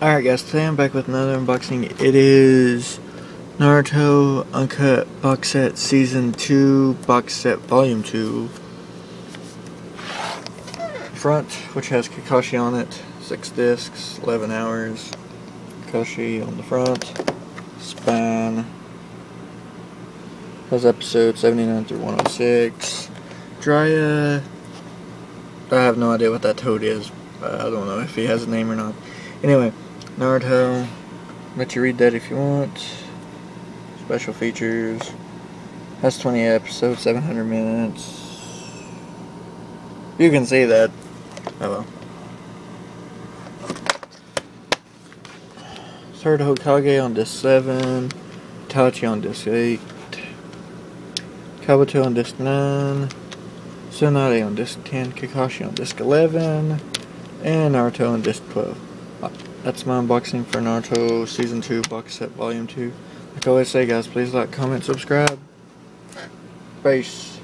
Alright guys, today I'm back with another unboxing. It is Naruto Uncut Box Set Season 2 Box Set Volume 2. Front, which has Kakashi on it, 6 discs, 11 hours. Kakashi on the front. Span. Has episode 79 through 106. Jiraiya. I have no idea what that toad is. I don't know if he has a name or not. Anyway, Naruto. Let you read that if you want. Special features. Has 20 episodes, 700 minutes. You can see that. Oh well. Third Hokage on disc 7. Tachi on disc 8. Kabuto on disc 9. Tsunade on disc 10. Kakashi on disc 11. And Naruto on disc 12 that's my unboxing for Naruto Season 2 Box Set Volume 2. Like I always say guys, please like, comment, subscribe. Peace.